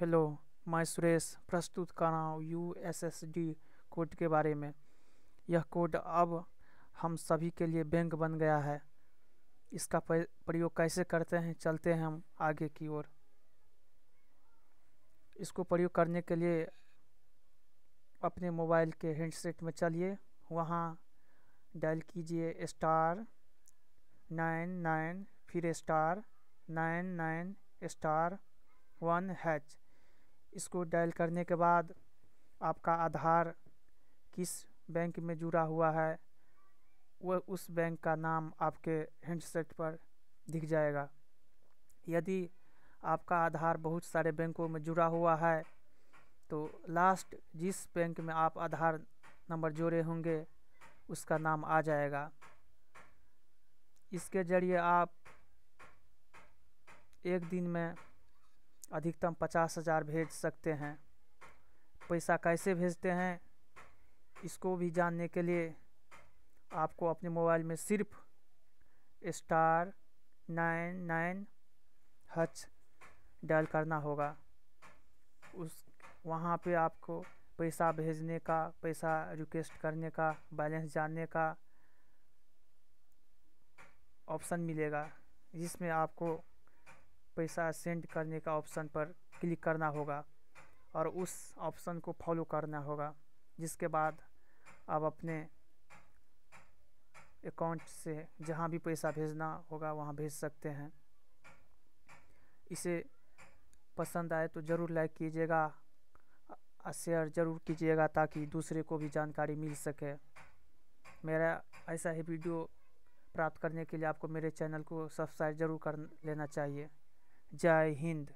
Hello, मैं सुरेश, प्रस्तुत कर रहा हूँ U S S D code के बारे में। यह कोड अब हम सभी के लिए बैंक बन गया है। इसका प्रयोग कैसे करते हैं, चलते हैं हम आगे की ओर। इसको प्रयोग करने के लिए अपने मोबाइल के हैंडसेट में चलिए। वहाँ डायल कीजिए स्टार नाइन नाइन, फिर star nine nine, star one hash इसको डायल करने के बाद आपका आधार किस बैंक में जुड़ा हुआ है, वह उस बैंक का नाम आपके हैंडसेट पर दिख जाएगा। यदि आपका आधार बहुत सारे बैंकों में जुड़ा हुआ है तो लास्ट जिस बैंक में आप आधार नंबर जोड़े होंगे, उसका नाम आ जाएगा। इसके ज़रिए आप एक दिन में अधिकतम पचास हज़ार भेज सकते हैं। पैसा कैसे भेजते हैं, इसको भी जानने के लिए आपको अपने मोबाइल में सिर्फ़ star nine nine hash dial करना होगा। उस, वहाँ पे आपको पैसा भेजने का, पैसा रिक्वेस्ट करने का, बैलेंस जानने का ऑप्शन मिलेगा, जिसमें आपको पैसा सेंड करने का ऑप्शन पर क्लिक करना होगा और उस ऑप्शन को फॉलो करना होगा, जिसके बाद आप अपने अकाउंट से जहाँ भी पैसा भेजना होगा वहाँ भेज सकते हैं। इसे पसंद आए तो ज़रूर लाइक कीजिएगा और शेयर ज़रूर कीजिएगा ताकि दूसरे को भी जानकारी मिल सके। मेरा ऐसा ही वीडियो प्राप्त करने के लिए आपको मेरे चैनल को सब्सक्राइब ज़रूर कर लेना चाहिए। जय हिंद।